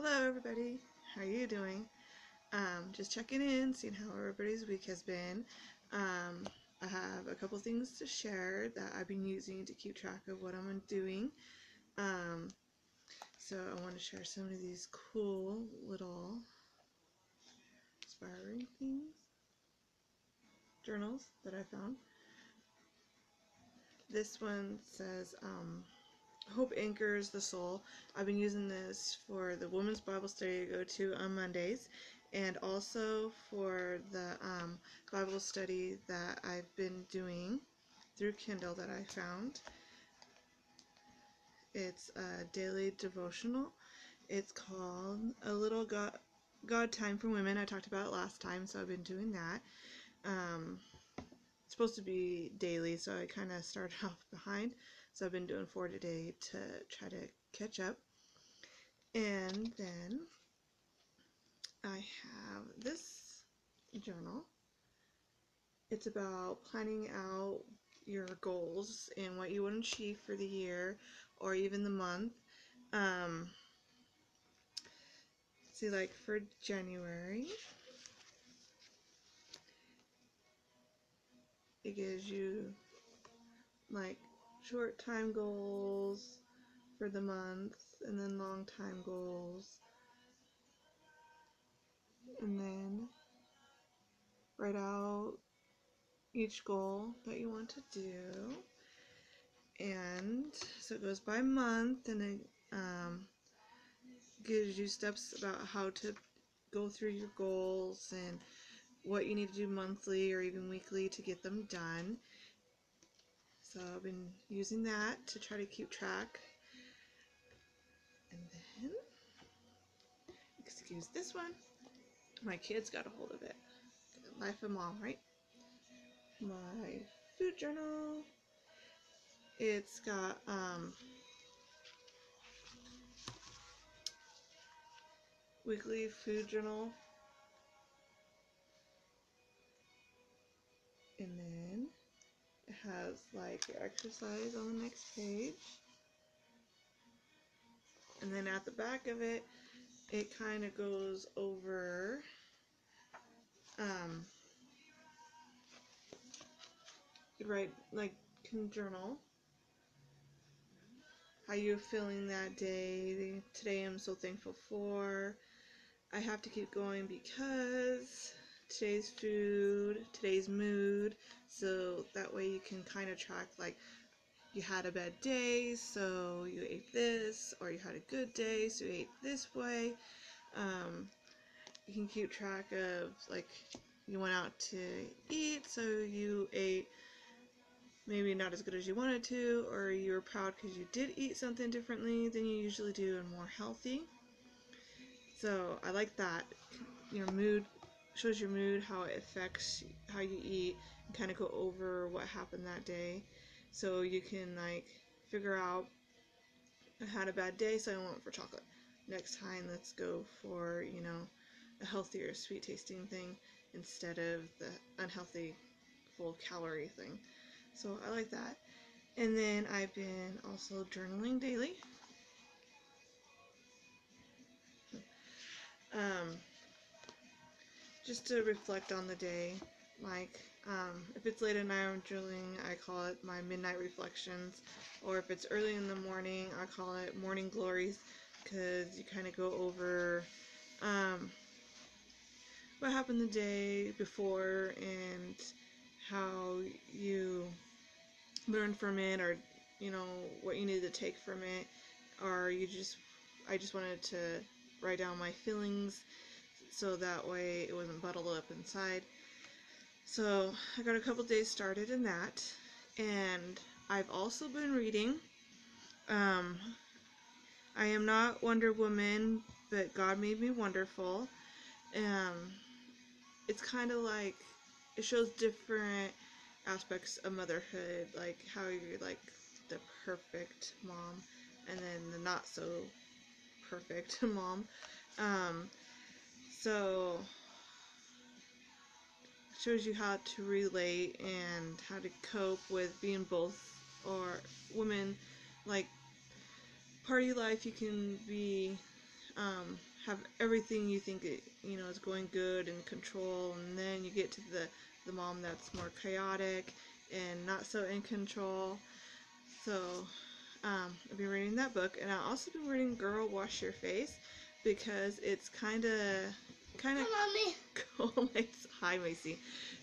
Hello everybody, how are you doing? Um, just checking in, seeing how everybody's week has been. Um, I have a couple things to share that I've been using to keep track of what I'm doing. Um, so I want to share some of these cool little inspiring things, journals that I found. This one says, um, Hope Anchors the Soul. I've been using this for the Women's Bible Study I go to on Mondays and also for the um, Bible study that I've been doing through Kindle that I found. It's a daily devotional. It's called A Little God, God Time for Women. I talked about it last time, so I've been doing that. Um, it's supposed to be daily, so I kind of started off behind. So I've been doing four today to try to catch up. And then I have this journal. It's about planning out your goals and what you want to achieve for the year or even the month. Um, see, like for January, it gives you like short time goals for the month and then long time goals. And then write out each goal that you want to do. And so it goes by month and it um, gives you steps about how to go through your goals and what you need to do monthly or even weekly to get them done so I've been using that to try to keep track. And then, excuse this one, my kids got a hold of it. Life of Mom, right? My food journal. It's got um, weekly food journal. And then has like your exercise on the next page. And then at the back of it, it kind of goes over um, you write like can journal how you're feeling that day. Today I'm so thankful for. I have to keep going because today's food, today's mood, so that way you can kind of track like you had a bad day, so you ate this, or you had a good day, so you ate this way. Um, you can keep track of like you went out to eat, so you ate maybe not as good as you wanted to, or you were proud because you did eat something differently than you usually do and more healthy. So I like that. Your mood shows your mood, how it affects how you eat, and kind of go over what happened that day. So you can like figure out I had a bad day, so I went for chocolate. Next time, let's go for, you know, a healthier, sweet tasting thing instead of the unhealthy, full calorie thing. So I like that. And then I've been also journaling daily. Um, just to reflect on the day. Like, um, if it's late at night I'm journaling, I call it my midnight reflections. Or if it's early in the morning, I call it morning glories because you kind of go over um, what happened the day before and how you learned from it or you know what you need to take from it or you just I just wanted to write down my feelings so that way it wasn't bottled up inside. So I got a couple days started in that, and I've also been reading. Um, I am not Wonder Woman, but God made me wonderful. Um, it's kind of like it shows different aspects of motherhood, like how you're like the perfect mom, and then the not so perfect mom. Um, so shows you how to relate and how to cope with being both or women like party life you can be um, have everything you think it, you know is going good and control, and then you get to the the mom that's more chaotic and not so in control. So um, I've been reading that book, and I've also been reading Girl Wash Your Face because it's kind of kind of collates hi Macy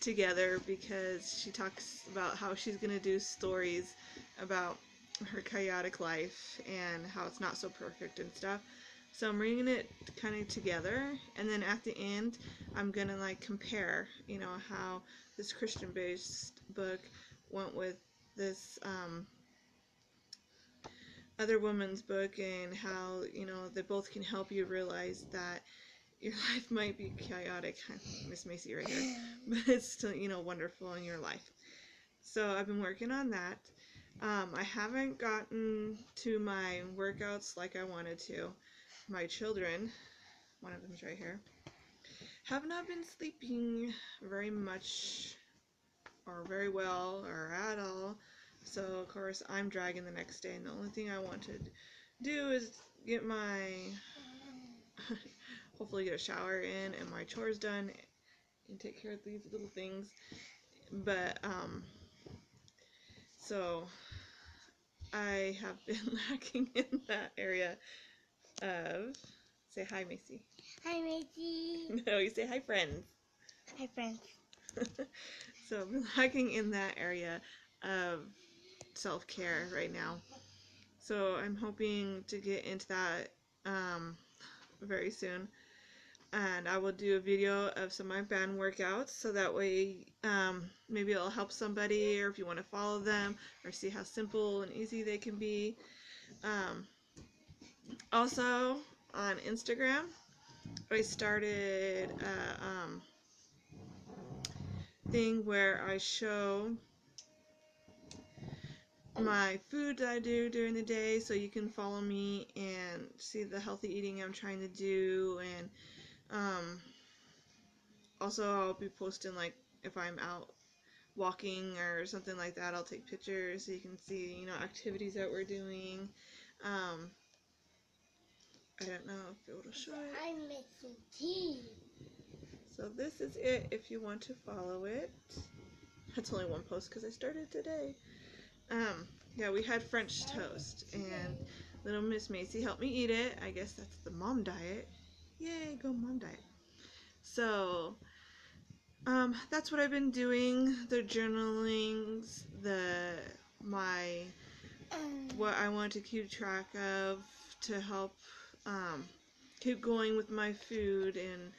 together because she talks about how she's gonna do stories about her chaotic life and how it's not so perfect and stuff. So I'm reading it kind of together, and then at the end, I'm gonna like compare, you know, how this Christian-based book went with this um, other woman's book, and how you know they both can help you realize that your life might be chaotic. Miss Macy right here, but it's still you know wonderful in your life. So I've been working on that. Um, I haven't gotten to my workouts like I wanted to. My children, one of them's right here, have not been sleeping very much or very well or at all. So of course I'm dragging the next day and the only thing I want to do is get my hopefully get a shower in and my chores done and take care of these little things. But um so I have been lacking in that area of say hi Macy. Hi Macy. No, you say hi friends. Hi friends. so I've been lacking in that area of self-care right now. So I'm hoping to get into that um, very soon. And I will do a video of some of my band workouts so that way um, maybe it'll help somebody or if you want to follow them or see how simple and easy they can be. Um, also on Instagram, I started a um, thing where I show my food that I do during the day so you can follow me and see the healthy eating I'm trying to do and um, also I'll be posting like if I'm out walking or something like that I'll take pictures so you can see you know activities that we're doing um, I don't know if it will show it I'm missing tea. so this is it if you want to follow it that's only one post because I started today um, yeah, we had French toast, and little Miss Macy helped me eat it. I guess that's the mom diet. Yay, go mom diet. So, um, that's what I've been doing. The journalings, the my what I want to keep track of to help um, keep going with my food and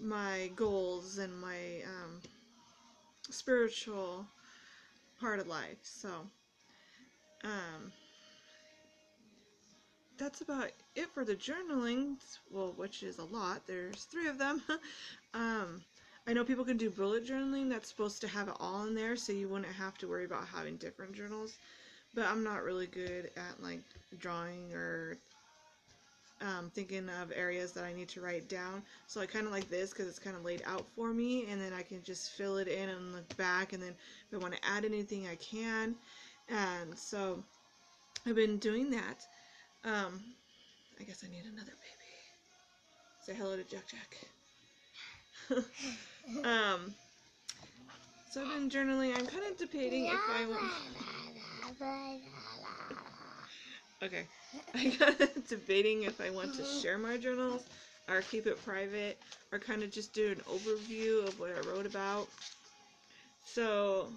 my goals and my um, spiritual part of life. So, um, that's about it for the journaling. Well, which is a lot. There's three of them. um, I know people can do bullet journaling. That's supposed to have it all in there, so you wouldn't have to worry about having different journals. But I'm not really good at like drawing or um, thinking of areas that I need to write down. So I kind of like this because it's kind of laid out for me and then I can just fill it in and look back and then if I want to add anything I can. And so I've been doing that. Um, I guess I need another baby. Say hello to Jack Jack. um, so I've been journaling. I'm kind of debating if I want... Okay. I got debating if I want to share my journals or keep it private or kind of just do an overview of what I wrote about. So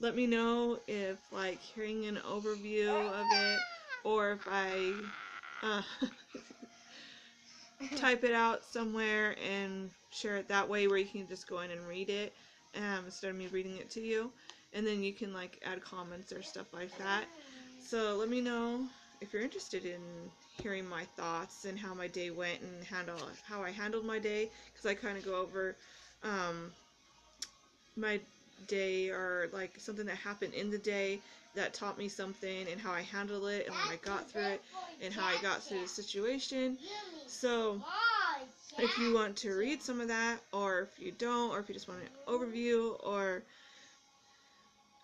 let me know if like hearing an overview of it or if I uh, type it out somewhere and share it that way where you can just go in and read it um, instead of me reading it to you and then you can like add comments or stuff like that. So let me know if you're interested in hearing my thoughts and how my day went and handle how I handled my day because I kind of go over um, my day or like something that happened in the day that taught me something and how I handled it and when I got through it and how I got through the situation. So if you want to read some of that or if you don't or if you just want an overview or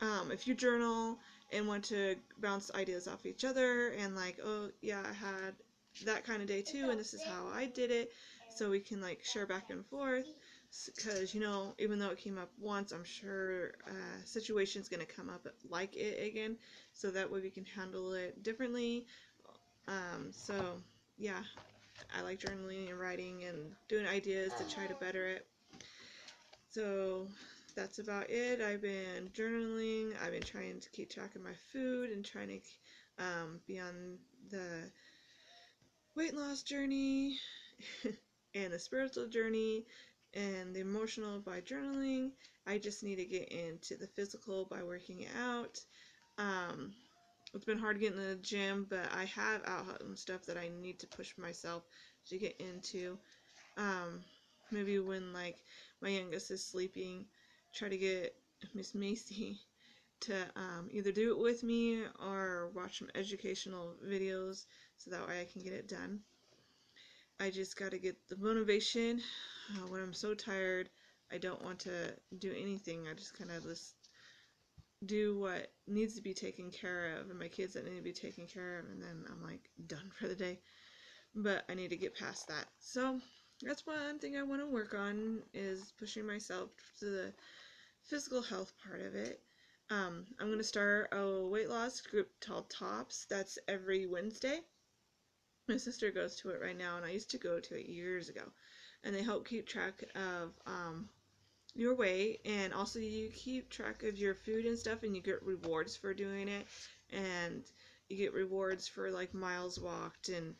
um, if you journal and want to bounce ideas off each other and like, oh yeah, I had that kind of day too, and this is how I did it, so we can like share back and forth. Because you know, even though it came up once, I'm sure uh, situation's gonna come up like it again, so that way we can handle it differently. Um, so yeah, I like journaling and writing and doing ideas to try to better it. So that's about it. I've been journaling. I've been trying to keep track of my food and trying to um, be on the weight loss journey and the spiritual journey and the emotional by journaling. I just need to get into the physical by working out. Um, it's been hard getting to the gym, but I have out and stuff that I need to push myself to get into. Um, maybe when like my youngest is sleeping, try to get Miss Macy to um, either do it with me or watch some educational videos so that way I can get it done. I just got to get the motivation uh, when I'm so tired. I don't want to do anything. I just kind of just do what needs to be taken care of and my kids that need to be taken care of and then I'm like done for the day. But I need to get past that. So that's one thing I want to work on is pushing myself to the physical health part of it. Um, I'm going to start a weight loss group called Tops. That's every Wednesday. My sister goes to it right now, and I used to go to it years ago. And they help keep track of um, your weight, and also you keep track of your food and stuff, and you get rewards for doing it. And you get rewards for like miles walked and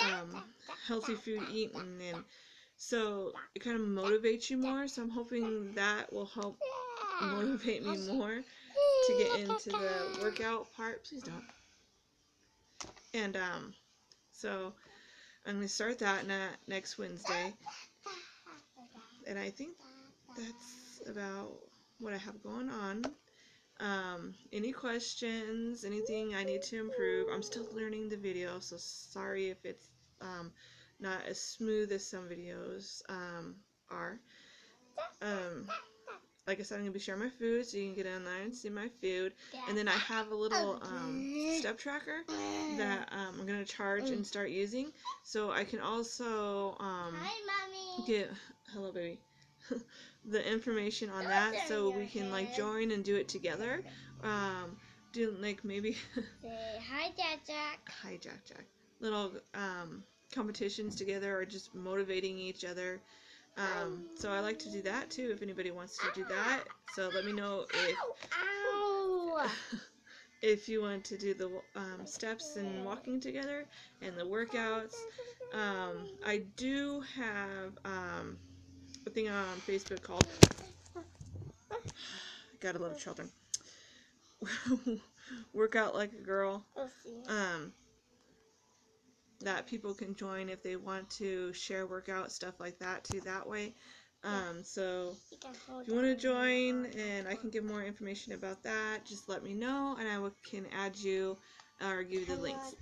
um, healthy food eaten, and so it kind of motivates you more. So I'm hoping that will help motivate me more to get into the workout part. Please don't. And um, so I'm gonna start that next Wednesday, and I think that's about what I have going on. Um, any questions, anything I need to improve? I'm still learning the video, so sorry if it's um, not as smooth as some videos um, are. Um, like I said, I'm going to be sharing my food, so you can get on there and see my food. And then I have a little um, step tracker that um, I'm going to charge and start using. So I can also um, Hi, mommy. get, hello baby, the information on that so we can like join and do it together. Um, do like maybe, Say hi, Dad Jack. hi Jack Jack, little um, competitions together or just motivating each other. Um, so I like to do that too if anybody wants to do that. So let me know if if you want to do the um, steps and walking together and the workouts. Um, I do have um, a thing on Facebook called Gotta love children. Work out like a girl. That people can join if they want to share workout stuff like that too. That way. Um, so You can hold if you want to join and I can give more information about that, just let me know and I will, can add you or give you the links.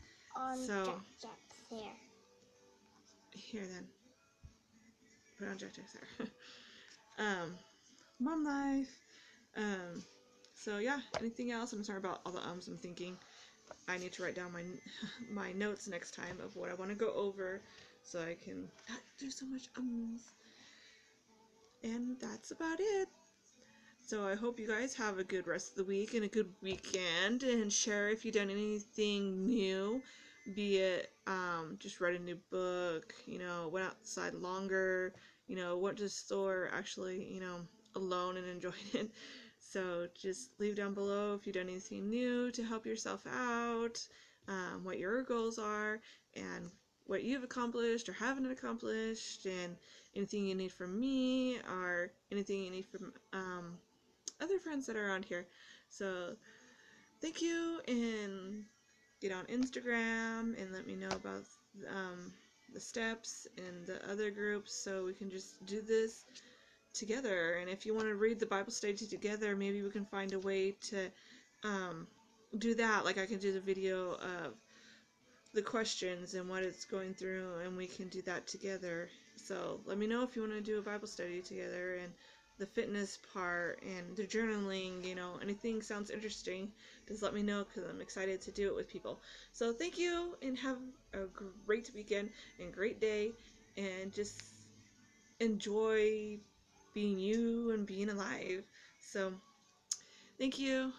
So- Jack Here then. Put on Jack Jack's hair. um, mom life. Um, so yeah, anything else? I'm sorry about all the ums I'm thinking. I need to write down my my notes next time of what I want to go over so I can not do so much ums. And that's about it. So I hope you guys have a good rest of the week and a good weekend and share if you've done anything new, be it um, just read a new book, you know, went outside longer, you know, went to the store actually, you know, alone and enjoyed it. So just leave down below if you've done anything new to help yourself out, um, what your goals are, and what you've accomplished or haven't accomplished, and anything you need from me or anything you need from um, other friends that are around here. So thank you, and get on Instagram and let me know about um, the steps and the other groups so we can just do this together. And if you want to read the Bible study together, maybe we can find a way to um, do that. Like I can do the video of the questions and what it's going through, and we can do that together. So let me know if you want to do a Bible study together, and the fitness part and the journaling, you know, anything sounds interesting, just let me know because I'm excited to do it with people. So thank you and have a great weekend and great day and just enjoy being you and being alive. So thank you.